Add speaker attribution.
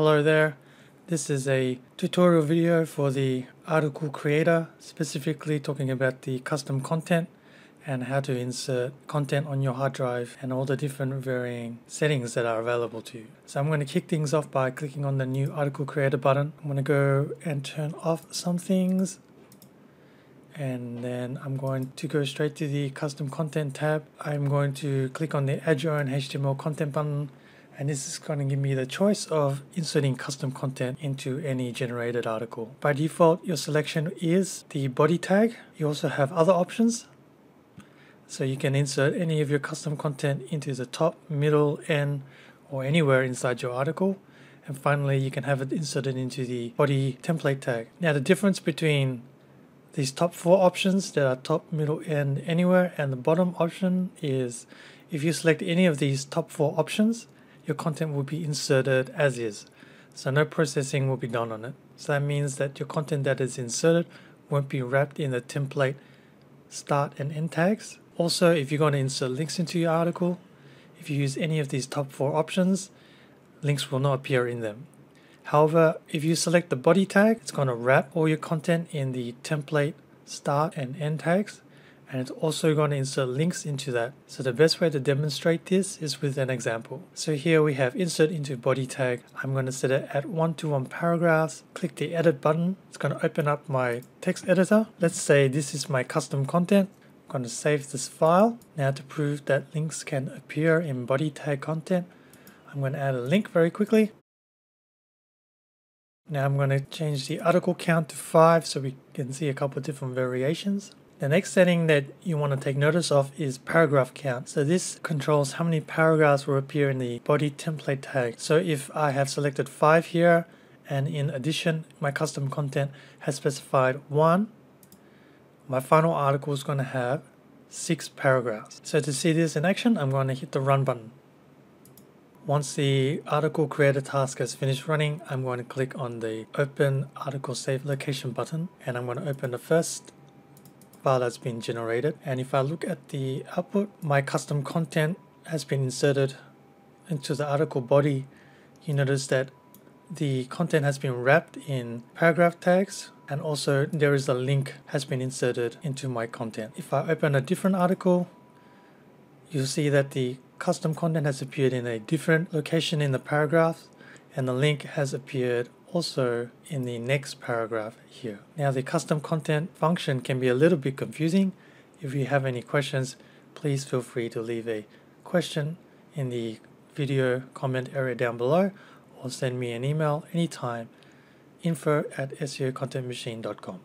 Speaker 1: Hello there. This is a tutorial video for the article creator, specifically talking about the custom content and how to insert content on your hard drive and all the different varying settings that are available to you. So I'm going to kick things off by clicking on the new article creator button. I'm going to go and turn off some things and then I'm going to go straight to the custom content tab. I'm going to click on the add your own HTML content button and this is going to give me the choice of inserting custom content into any generated article. By default, your selection is the body tag. You also have other options. So you can insert any of your custom content into the top, middle, end, or anywhere inside your article. And finally, you can have it inserted into the body template tag. Now, the difference between these top four options that are top, middle, end, anywhere, and the bottom option is if you select any of these top four options, your content will be inserted as is. So no processing will be done on it. So that means that your content that is inserted won't be wrapped in the template start and end tags. Also, if you're going to insert links into your article, if you use any of these top four options, links will not appear in them. However, if you select the body tag, it's going to wrap all your content in the template start and end tags and it's also going to insert links into that. So the best way to demonstrate this is with an example. So here we have insert into body tag. I'm going to set it at one to one paragraphs. Click the edit button. It's going to open up my text editor. Let's say this is my custom content. I'm going to save this file. Now to prove that links can appear in body tag content, I'm going to add a link very quickly. Now I'm going to change the article count to 5 so we can see a couple of different variations. The next setting that you want to take notice of is paragraph count. So this controls how many paragraphs will appear in the body template tag. So if I have selected 5 here and in addition my custom content has specified 1, my final article is going to have 6 paragraphs. So to see this in action, I'm going to hit the run button. Once the article creator task has finished running, I'm going to click on the open article save location button and I'm going to open the first file that's been generated and if I look at the output my custom content has been inserted into the article body you notice that the content has been wrapped in paragraph tags and also there is a link has been inserted into my content. If I open a different article you'll see that the custom content has appeared in a different location in the paragraph and the link has appeared also in the next paragraph here. Now the custom content function can be a little bit confusing. If you have any questions, please feel free to leave a question in the video comment area down below or send me an email anytime info at seocontentmachine.com.